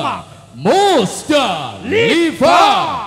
Sama Musta Lifa.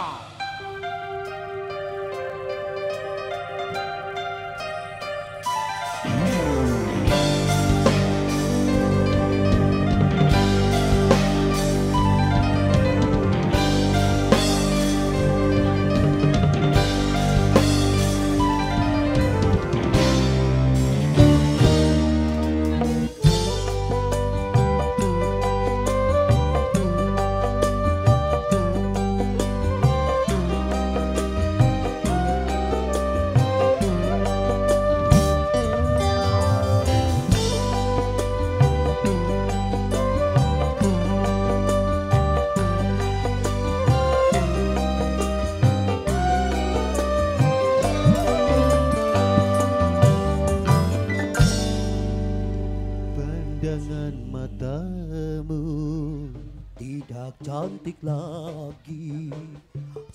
Cantik lagi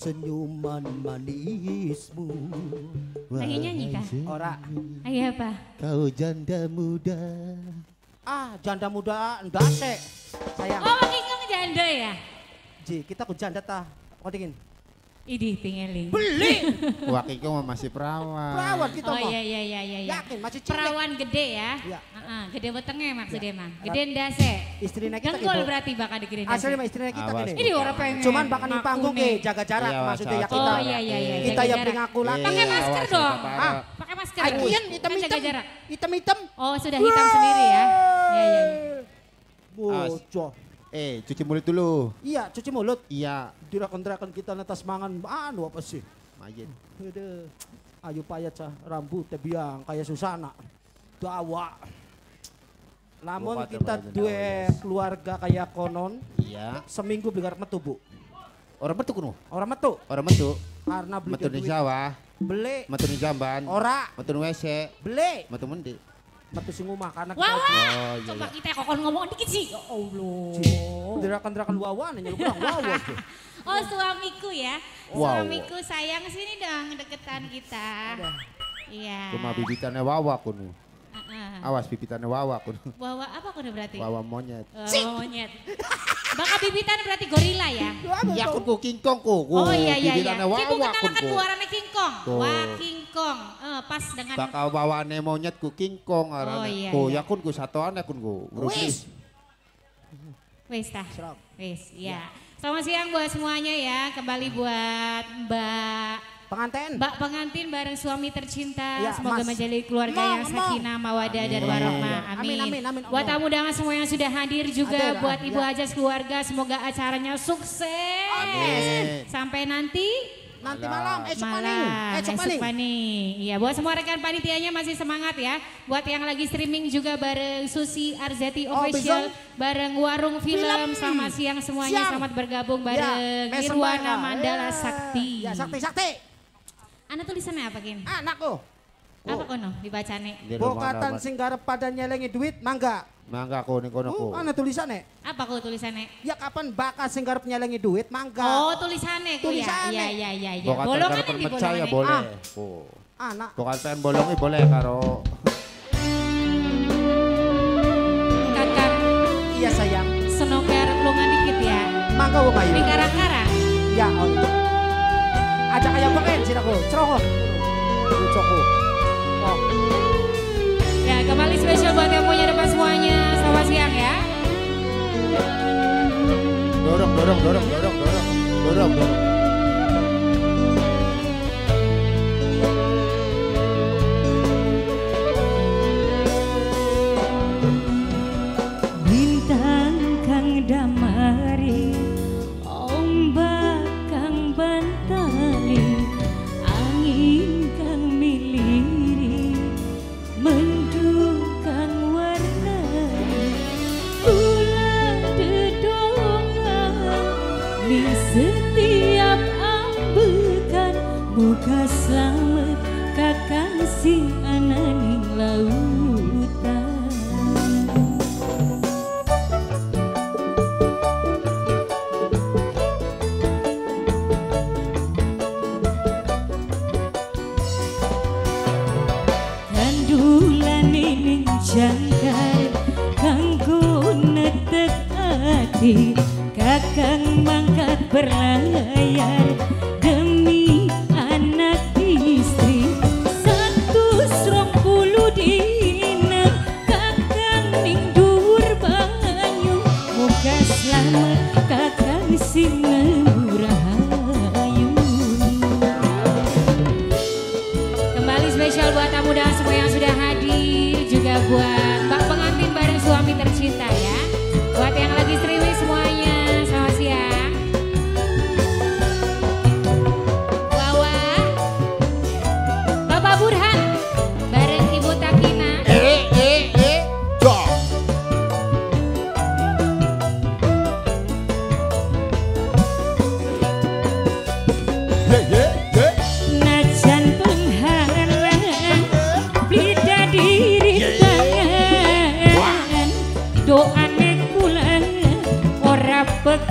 Senyuman manismu Lagi nyanyi kah? Ora Ayo apa? Kau janda muda Ah, janda muda ndak sih. Sayang. Oh, makin janda ya? Ji, kita ku janda ta. Kau dingin. Idih pingeling. Beli. Wakil mah masih perawan. Perawat kita Oh mah. iya iya iya iya. iya. Yakin masih cilik. Perawan gede ya? Iya. Heeh, gede wetenge maksudnya Iya. mah. Gede ndase. Istrinya kita gitu. berarti bakal digede Asli mah ndase. istrinya kita Awas, gini. Ini orang pengen. Cuman bakal di panggung ke jaga jarak Iya, maksudnya ya kita. Oh iya iya iya. Kita yang jarak. beri ngaku lah. Pakai masker awas, dong. Bapak. Ah, Pakai masker. Kan hitam-hitam. jaga jarak. Hitam-hitam. Oh, sudah hitam sendiri ya. Iya iya. Bocor. Eh, cuci mulut dulu. Iya, cuci mulut. Iya, Dirakan-dirakan kita netas mangan. Anu apa sih? Aduh. Ayo payat cah rambut biang kayak Susana. Dawa. Namun kita dua keluarga kayak konon Iya. seminggu beli garap metu bu. Orang metu kuno. Orang metu Orang metu. karena beli Metu di sawah, Beli. metu di jamban, Ora. metu di WC, Beli. metu mendi. Metu sing omah karena kita Wawa. Oh iya. Coba iya. kita kokon ngomong dikit sih. Ya Allah. dirakan-dirakan wawan nyeluk kurang wawan. tuh. Oh suamiku ya. Wow. Suamiku sayang sini dong deketan kita. Iya. Cuma bibitannya wawa kuno. Heeh. Awas bibitannya wawa kuno. Wawa apa kudu berarti? Wawa monyet. Oh, monyet. Bakal bibitan berarti gorila ya? Ya kun ku kingkong ku. ku. Oh iya iya iya. Wawa kun kenalkan ku. buarannya King Kong. Tuh. Wah King Kong. Eh, pas dengan Bakal bawane monyet ku kingkong Oh, arane. iya, Ku iya. ya kun ku satuannya kun ku. Wis. Wis tah. Wis, ya. Selamat siang buat semuanya ya. Kembali buat Mbak Pengantin. Mbak pengantin bareng suami tercinta. Ya, Semoga Mas. menjadi keluarga yang sakinah, mawadah dan Amin. warohmah. Amin, Amin. amin, amin, Buat tamu undangan semua yang sudah hadir juga Hadir, buat ah, Ibu ya. Ajas keluarga semoga acaranya sukses. Amin. Sampai nanti Nanti malam, esok malam. Esok maning. Iya, buat semua rekan panitianya masih semangat ya. Buat yang lagi streaming juga bareng Susi Arzeti Oh, Official, bisa. bareng Warung Film. Film. Selamat siang semuanya, Siang. selamat bergabung Ya, bareng Nirwana Sembara. Mandala Ya. Sakti. Ya, sakti, sakti. Anak tulisannya apa, Kin? Anakku. Apa kono dibacane? Bokatan sing garep pada nyelengi duit, mangga. Mangga ku ning kono ku. Oh, ana tulisannya. Apa kok tulisannya? Ya kapan bakat sing garep nyelengi duit, mangga. Oh, tulisannya ku ya. Tulisannya. Iya, iya, iya, iya. Bokatan Bolongan di pecah ya bolongan. boleh. Ah. Ku. Anak. Bukan pengen bolongi boleh karo Kakak Iya sayang. senoker lungan dikit ya. Mangga wong ayu. Di karang-karang. Ya, oh. Ajak ayam pengen sih aku. Cerogoh. Ucokku. Oh. Ya, kembali spesial buat yang punya depan semuanya. Selamat siang ya. dorong dorong dorong dorong dorong kasih ananing lautan. Tandulan ini jangkar kanggo hati.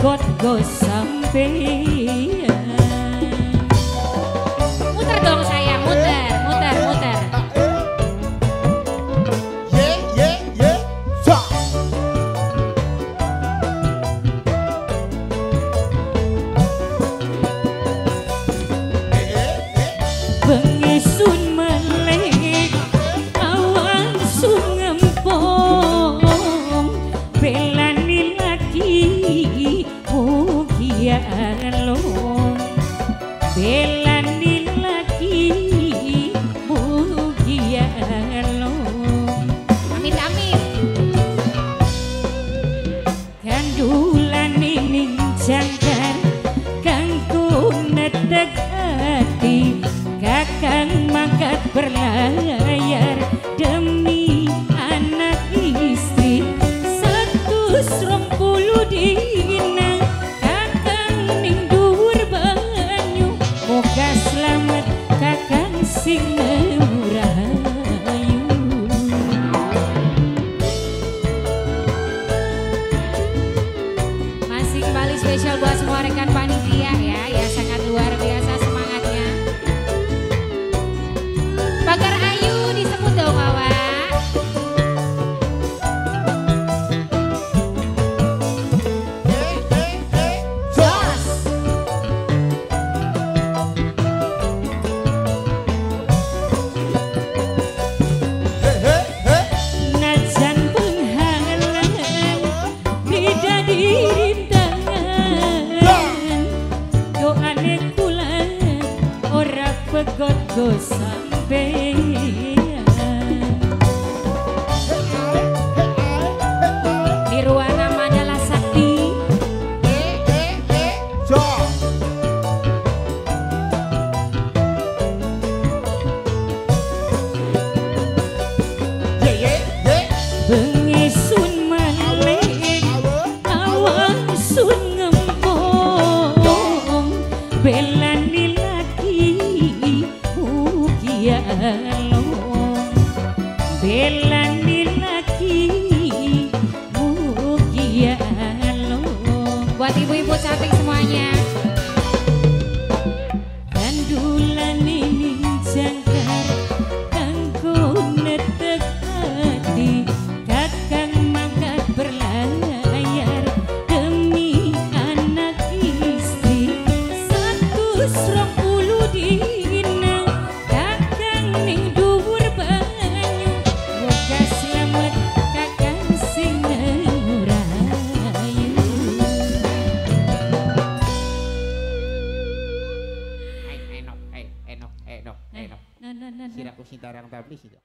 got go sampeyan. Muter dong saya muter muter muter. spesial buat semua rekan panitia. Jesus. buat ibu-ibu cantik semuanya. yang teknis itu